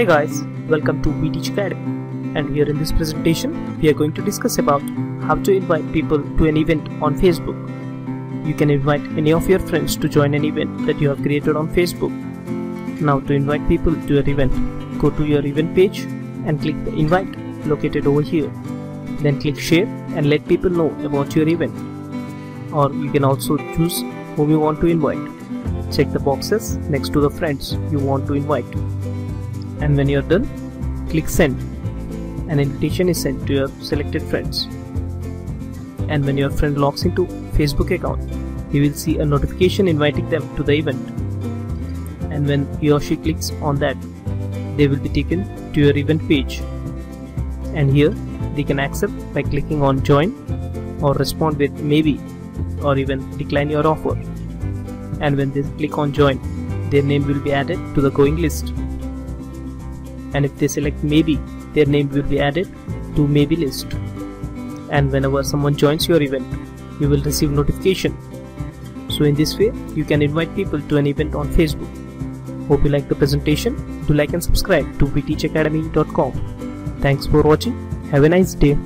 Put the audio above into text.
Hey guys, welcome to We Teach Academy and here in this presentation we are going to discuss about how to invite people to an event on Facebook. You can invite any of your friends to join an event that you have created on Facebook. Now to invite people to your event, go to your event page and click the invite located over here. Then click share and let people know about your event. Or you can also choose whom you want to invite. Check the boxes next to the friends you want to invite. And when you're done, click send. An invitation is sent to your selected friends. And when your friend logs into Facebook account, he will see a notification inviting them to the event. And when he or she clicks on that, they will be taken to your event page. And here they can accept by clicking on join or respond with maybe or even decline your offer. And when they click on join, their name will be added to the going list. And if they select maybe, their name will be added to maybe list. And whenever someone joins your event, you will receive notification. So in this way, you can invite people to an event on Facebook. Hope you like the presentation. Do like and subscribe to weteachacademy.com. Thanks for watching. Have a nice day.